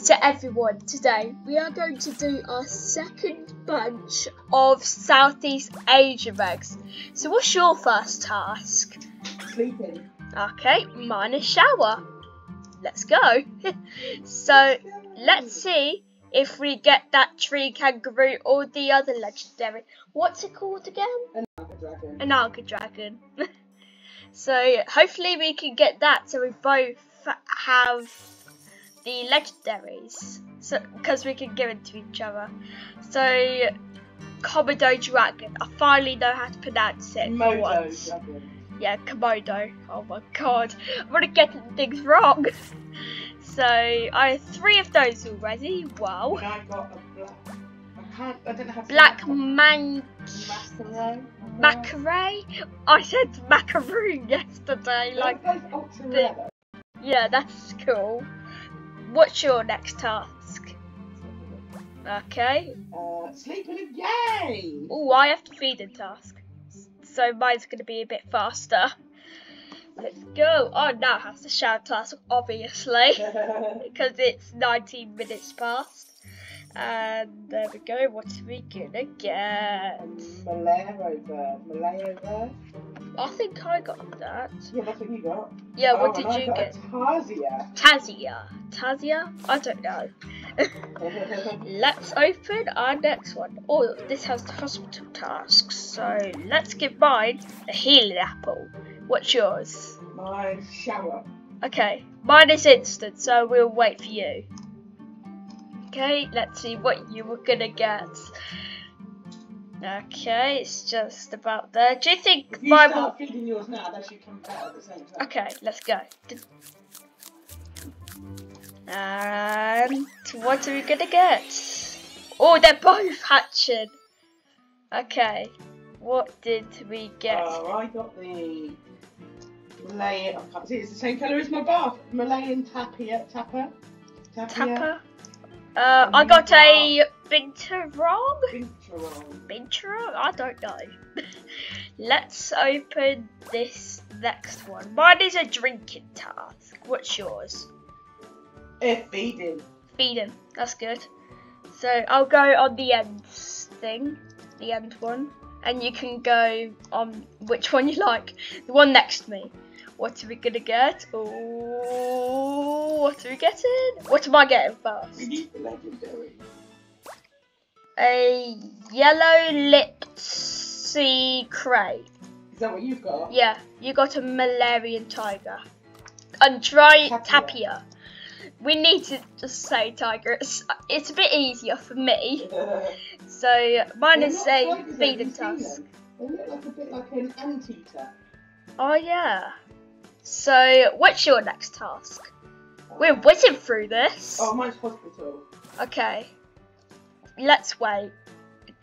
So everyone, today we are going to do our second bunch of Southeast Asia eggs. So what's your first task? Sleeping. Okay, mine is shower. Let's go. so let's see if we get that tree kangaroo or the other legendary. What's it called again? An alpha dragon. An alga dragon. so hopefully we can get that so we both have the legendaries. So because we can give it to each other. So Komodo dragon. I finally know how to pronounce it for Modo once. dragon. Yeah, Komodo. Oh my god. I'm gonna get things wrong. So I have three of those already. Wow. And I got a black. I can't. I how to Black man. Macaray. I said macaroon yesterday. Like, Like ultra rare. yeah, that's cool. What's your next task? Okay. Uh, sleeping again. Oh, I have to feed in task. So mine's gonna be a bit faster. Let's go. Oh, now has to shout task, obviously. because it's 19 minutes past. And there we go. What are we gonna get? Maleo bird. I think I got that. Yeah, that's what you got. Yeah, oh, what did you get? Tazia. Tazia. Tazia? I don't know. Let's open our next one. Oh, this has the hospital tasks. So let's give mine a healing apple. What's yours? My shower. Okay, mine is instant, so we'll wait for you. Okay, let's see what you were gonna get. Okay, it's just about there. Do you think If you will... start feeding yours now, that should come out at the same time. Okay, let's go. And what are we gonna get? Oh, they're both hatching. Okay, what did we get? Oh, I got the Malayan. I can't see. It's the same colour as my bath. Malayan tapia tapper. Tapper? Uh, I got a Binturong? Binturong? I don't know. Let's open this next one. Mine is a drinking task. What's yours? Eh, feeding. Feeding. That's good. So I'll go on the end thing, the end one, and you can go on which one you like. The one next to me. What are we gonna get? Oh, what are we getting? What am I getting We first? need the legendary. A yellow lipped sea krait. Is that what you've got? Yeah, you got a Malarian tiger. And dry Tapia. tapia. We need to just say tiger. It's, it's a bit easier for me. So mine is a feeding task. They look like a bit like an anteater. Oh yeah. So what's your next task? We're whizzing through this. Oh, mine's hospital. Okay. Let's wait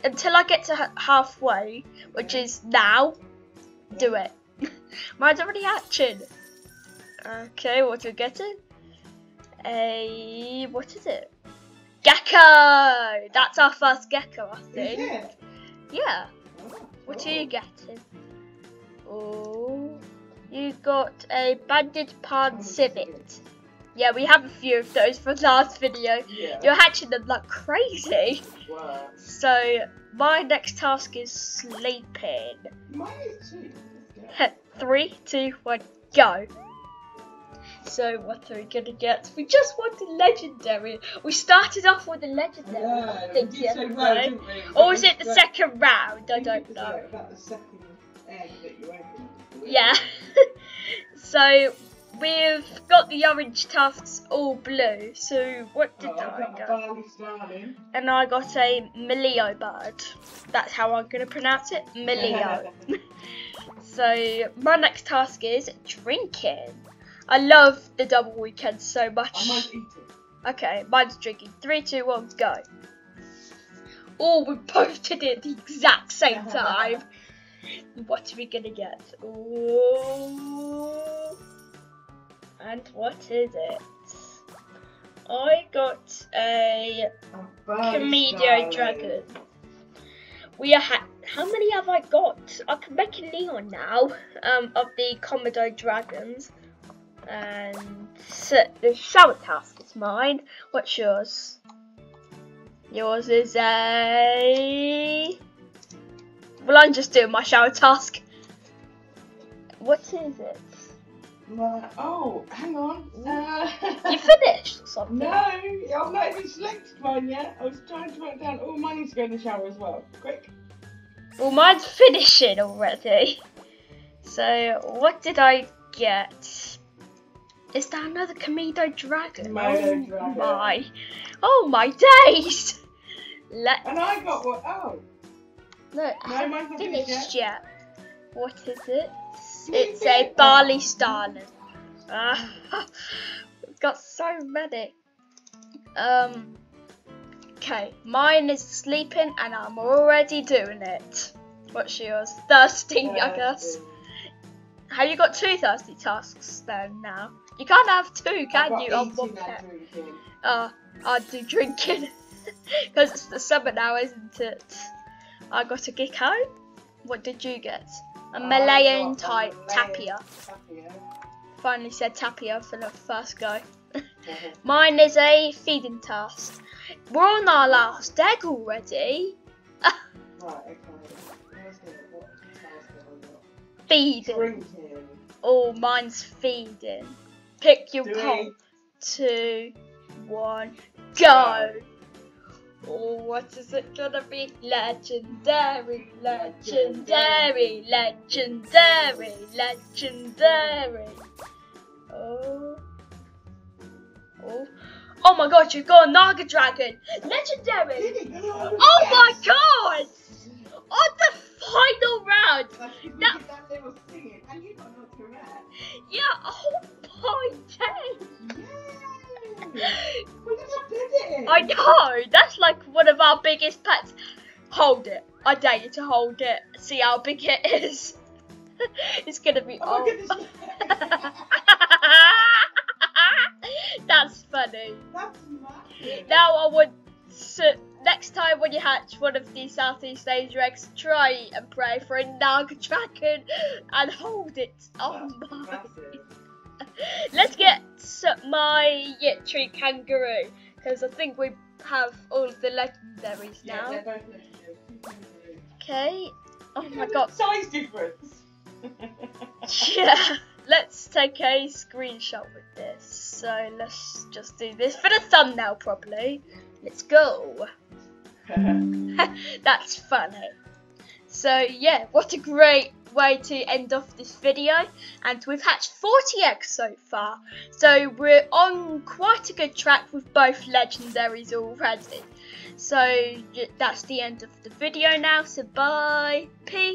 until I get to halfway, which is now. Do it. Mine's already hatching. Okay, what are we getting? A what is it? Gecko. That's our first gecko, I think. it? Yeah. Oh, What are you getting? Oh, you got a banded palm civet. Yeah, we have a few of those from last video. Yeah. You're hatching them like crazy. Wow. So my next task is sleeping. Mine is too. Three, two, one, go. So what are we gonna get? We just want the legendary. We started off with the legendary. I Yeah, think did so well? Or was it the That- second round? I don't know. About the second egg that you opened. Yeah. so we've got the orange tasks all blue. So what did Oh, I got my get? Bali. And I got a Milio bird. That's how I'm gonna pronounce it. Milio. so my next task is drinking. I love the double weekend so I much. might eat it. Okay, mine's drinking. Three, two, one, go. Oh, we both did it at the exact same time. what are we gonna get? Ooh. And what is it? I got a A starling. dragon. We are ha- how many have I got? I can make a Leon now um, of the Commodore dragons, and So the shower task is mine. What's yours? Yours is a. Well, I'm just doing my shower task. What is it? Right. Oh, hang on. Uh, You finished something? no, I've not even selected mine yet. I was trying to write down. Oh, mine needs to go in the shower as well. Quick. Well, mine's finishing already. So, what did I get? Is that another Komodo dragon? Komodo oh dragon. my! Oh my days! Let And I got what? Oh, no, I haven't finished finished yet. yet. What is it? It's a Bali starling. Ah, we've got so many. Um. Okay, mine is sleeping, and I'm already doing it. What's yours? Thirsty, I Uh, guess. Have you got two thirsty tasks then now? You can't have two, can you? On one pet. Uh, I'll do drinking. Because it's the summer now, isn't it? I got a gecko. What did you get? A Malayan got type tapir. Finally said tapir for the first go. Mine is a feeding task. We're on our last egg already. right, okay. Where's the, what task have I got? Feeding. Oh, mine's feeding. Pick your pole. Two, one, go. Oh, what is it gonna be? Legendary, legendary, legendary, legendary. Oh. Oh. Oh my god, you've got a Naga Dragon! Legendary! Oh my god! On the final round! That, that little I know, that's like one of our biggest pets. Hold it. I dare you to hold it. See how big it is. it's gonna be Oh old. that's funny. That's. Now I want to, next time when you hatch one of these Southeast Asia eggs, try and pray for a Naga dragon and hold it. Oh That's my. Let's get my Yitri kangaroo because I think we have all of the legendaries Yeah, now. they're both legendary. Okay. Oh my god. Size difference. Yeah. Let's take a screenshot with this. So let's just do this for the thumbnail probably. Let's go. That's funny. So yeah, what a great way to end off this video. And we've hatched 40 eggs so far. So we're on quite a good track with both legendaries already. So that's the end of the video now. So bye. Peace.